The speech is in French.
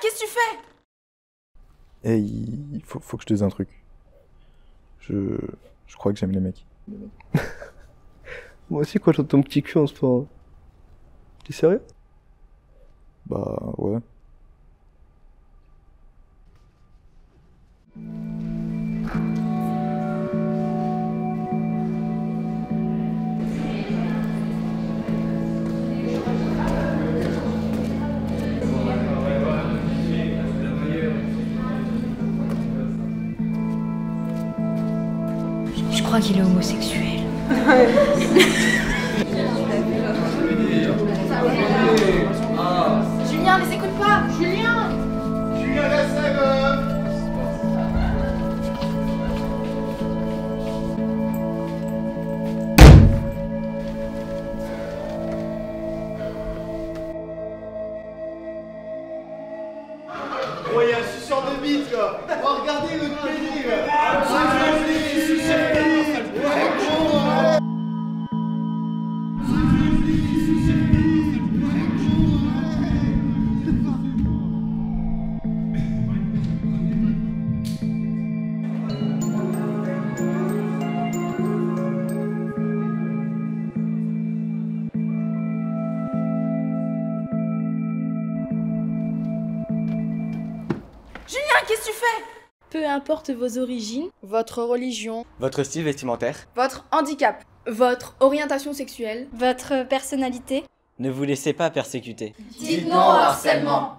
qu'est-ce que tu fais? Eh, il faut, faut que je te dise un truc. Je, je crois que j'aime les mecs. Moi aussi, quoi, j'entends ton petit cul en ce moment. T'es sérieux? Bah ouais. Crois qu'il est homosexuel. Julien, les écoute pas. Julien. Ouais, il y a un suceur de bite, quoi. Oh, regardez le pédé, Julien, qu'est-ce que tu fais? Peu importe vos origines, votre religion, Votre style vestimentaire. Votre handicap, votre orientation sexuelle, Votre personnalité. Ne vous laissez pas persécuter. Dites non au harcèlement